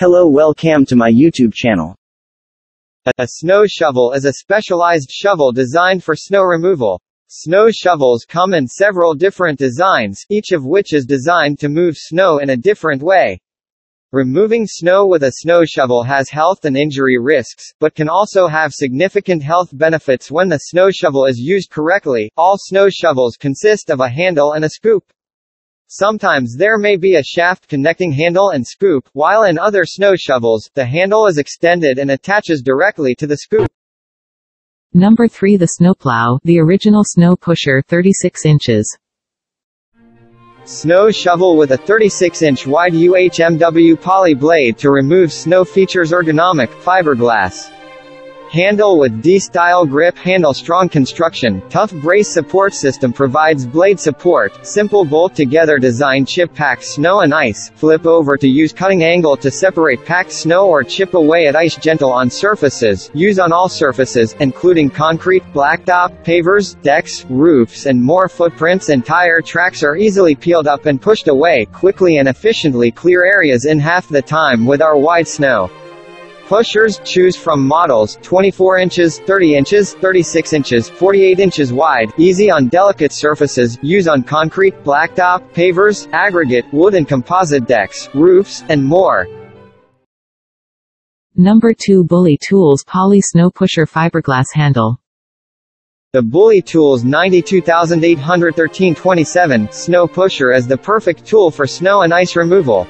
Hello welcome to my YouTube channel. A snow shovel is a specialized shovel designed for snow removal. Snow shovels come in several different designs, each of which is designed to move snow in a different way. Removing snow with a snow shovel has health and injury risks, but can also have significant health benefits when the snow shovel is used correctly. All snow shovels consist of a handle and a scoop. Sometimes there may be a shaft connecting handle and scoop, while in other snow shovels, the handle is extended and attaches directly to the scoop. Number 3 The snowplow, the original snow pusher 36 inches. Snow shovel with a 36-inch wide UHMW poly blade to remove snow features ergonomic, fiberglass. Handle with D-style grip handle strong construction, tough brace support system provides blade support, simple bolt together design chip packs snow and ice, flip over to use cutting angle to separate packed snow or chip away at ice gentle on surfaces, use on all surfaces, including concrete, blacktop, pavers, decks, roofs and more footprints and tire tracks are easily peeled up and pushed away, quickly and efficiently clear areas in half the time with our wide snow. Pushers choose from models 24 inches, 30 inches, 36 inches, 48 inches wide, easy on delicate surfaces, use on concrete, blacktop, pavers, aggregate, wood and composite decks, roofs, and more. Number 2 Bully Tools Poly Snow Pusher Fiberglass Handle. The Bully Tools 92813-27 Snow Pusher is the perfect tool for snow and ice removal.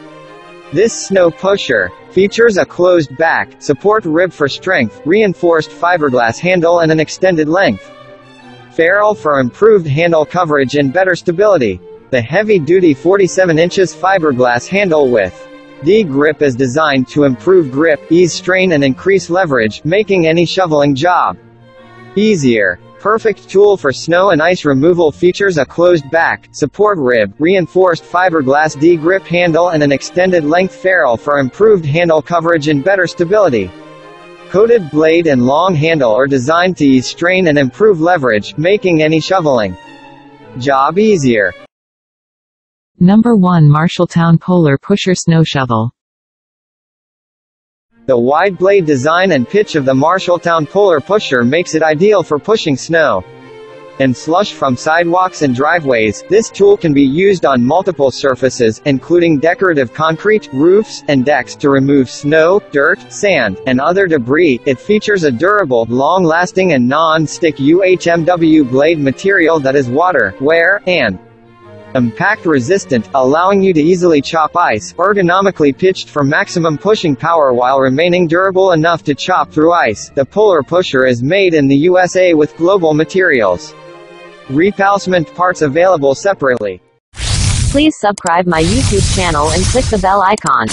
This snow pusher features a closed back, support rib for strength, reinforced fiberglass handle and an extended length. Ferrule for improved handle coverage and better stability. The heavy-duty 47 inches fiberglass handle with D grip is designed to improve grip, ease strain and increase leverage, making any shoveling job easier. Perfect tool for snow and ice removal features a closed back, support rib, reinforced fiberglass D-grip handle and an extended length ferrule for improved handle coverage and better stability. Coated blade and long handle are designed to ease strain and improve leverage, making any shoveling job easier. Number 1 Marshalltown Polar Pusher Snow Shovel. The wide blade design and pitch of the Marshalltown Polar Pusher makes it ideal for pushing snow and slush from sidewalks and driveways. This tool can be used on multiple surfaces, including decorative concrete, roofs, and decks to remove snow, dirt, sand, and other debris. It features a durable, long-lasting and non-stick UHMW blade material that is water, wear, and Impact resistant, allowing you to easily chop ice, ergonomically pitched for maximum pushing power while remaining durable enough to chop through ice. The Polar Pusher is made in the USA with global materials. Replacement parts available separately. Please subscribe my YouTube channel and click the bell icon.